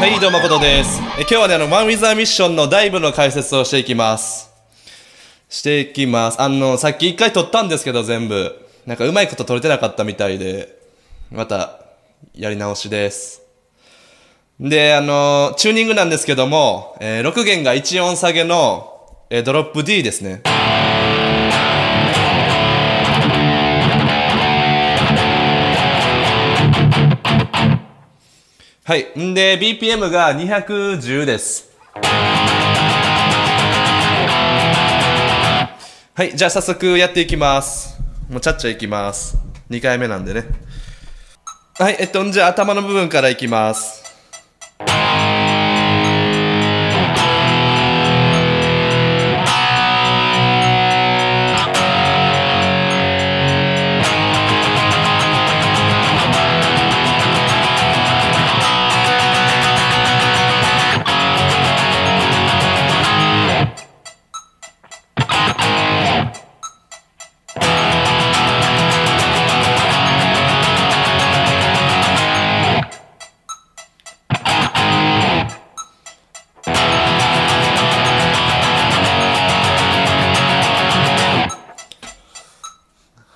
はい、どうも誠です。え今日はね、あの、ワンウィザーミッションのダイブの解説をしていきます。していきます。あの、さっき一回撮ったんですけど、全部。なんかうまいこと撮れてなかったみたいで、また、やり直しです。で、あの、チューニングなんですけども、えー6弦が1音下げの、えードロップ D ですね。はい。んで、BPM が210です。はい。じゃあ早速やっていきます。もうちゃっちゃいきます。2回目なんでね。はい。えっと、じゃあ頭の部分からいきます。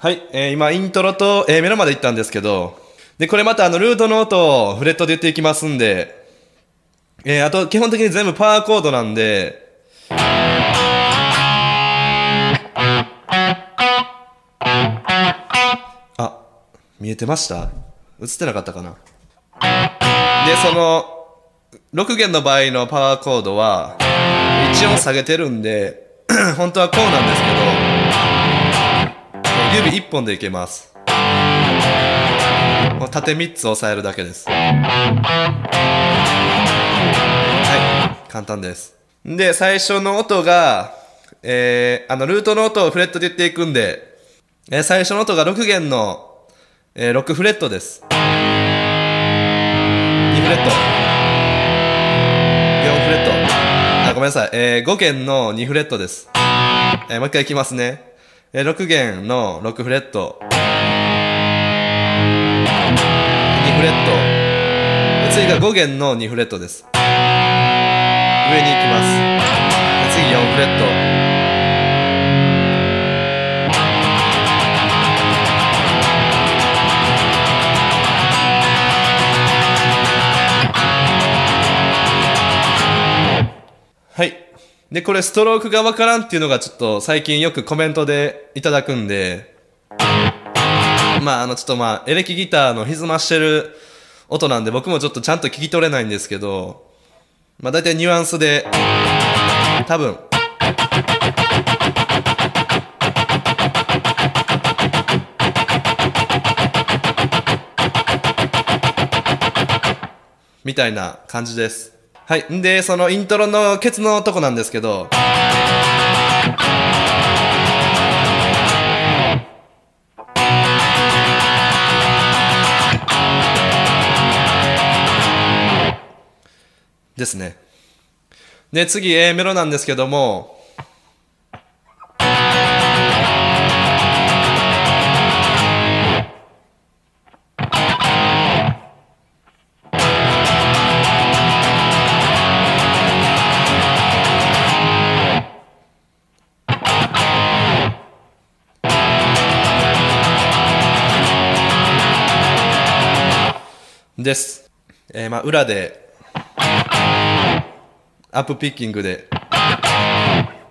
はい、えー今、イントロと A メロまで行ったんですけど、で、これまたあの、ルートの音をフレットで言っていきますんで、えーあと、基本的に全部パワーコードなんで、あ、見えてました？映ってなかったかな？で、その、6弦の場合のパワーコードは、1音下げてるんで、本当はこうなんですけど、指1本でいけます。縦3つ押さえるだけです。はい。簡単です。で、最初の音が、えー、あの、ルートの音をフレットで言っていくんで、えー最初の音が6弦の、えー6フレットです。2フレット。4フレット。あ、ごめんなさい。えー5弦の2フレットです。えーもう一回いきますね。えー6弦の6フレット。2フレット。次が5弦の2フレットです。上に行きます。次4フレット。で、これストロークがわからんっていうのがちょっと最近よくコメントでいただくんで、まああのちょっとまあエレキギターの歪ましてる音なんで僕もちょっとちゃんと聞き取れないんですけど、まあ大体ニュアンスで、多分、みたいな感じです。はい。んで、そのイントロのケツのとこなんですけど、ですね。で、次 A メロなんですけども、です。えーまあ、裏で、アップピッキングで、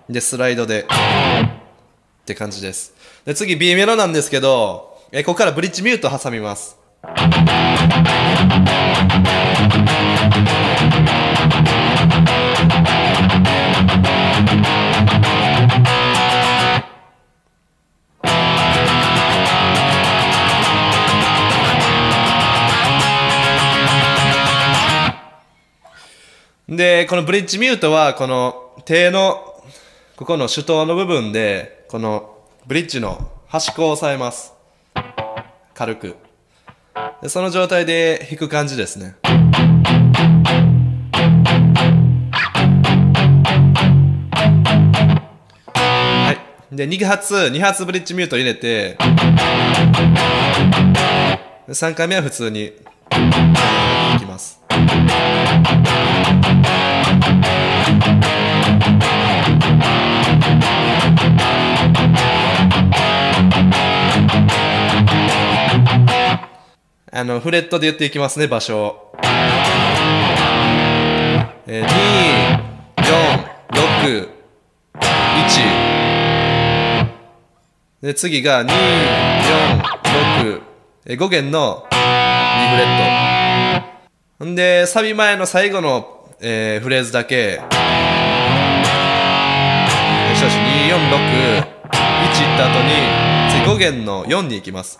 で、スライドで、って感じです。で、次 B メロなんですけど、えーここからブリッジミュート挟みます。で、このブリッジミュートは、この手の、ここの手刀の部分で、このブリッジの端っこを押さえます。軽く。でその状態で弾く感じですね。はい。で、2発、2発ブリッジミュート入れて、3回目は普通に、ます。あの、フレットで言っていきますね、場所。えー、2、4、6、1。で、次が2、4、6、えー、5弦の2フレット。んで、サビ前の最後の、えー、フレーズだけ、よしよし、2、4、6、1った後に、次5弦の4に行きます。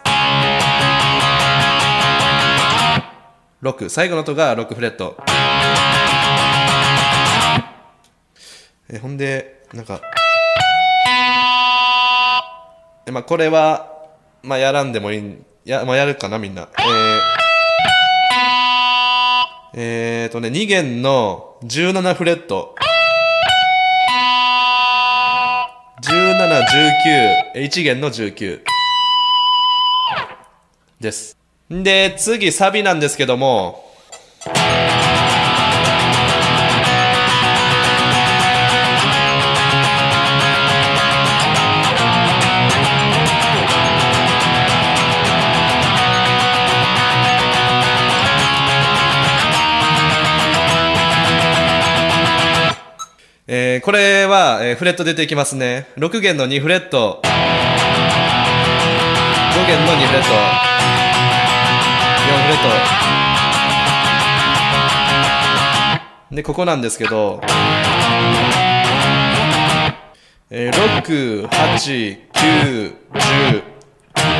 6最後の音が6フレット。えほんでなんかえまあこれはまあやらんでもいいや,、まあ、やるかなみんな。えー、えーとね2弦の17フレット。1719 1弦の19です。で、次、サビなんですけども、えー、これは、えー、フレット出ていきますね。6弦の2フレット。5弦の2フレット。4フレットでここなんですけど、えー、6、8、9、10、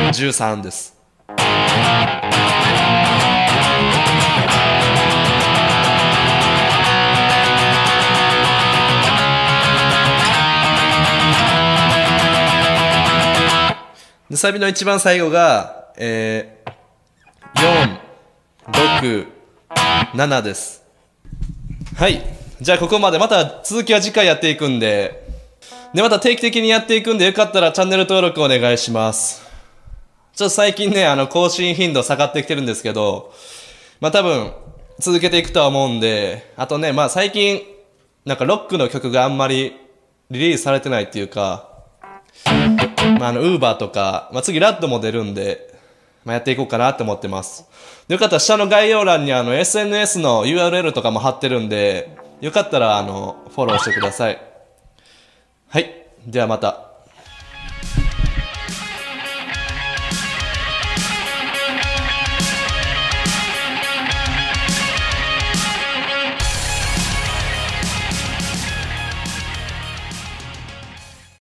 13です。で、サビの一番最後が、えー、4、6、7です。はい。じゃあここまでまた続きは次回やっていくんで、で、また定期的にやっていくんでよかったらチャンネル登録お願いします。ちょっと最近ね、あの、更新頻度下がってきてるんですけど、まあ多分、続けていくとは思うんで、あとね、まあ最近、なんかロックの曲があんまりリリースされてないっていうか、まああの、ウーバーとか、まあ次ラッドも出るんで、まあ、やっていこうかなって思ってます。よかったら下の概要欄にあの SNS の URL とかも貼ってるんで、よかったらあの、フォローしてください。はい。ではまた。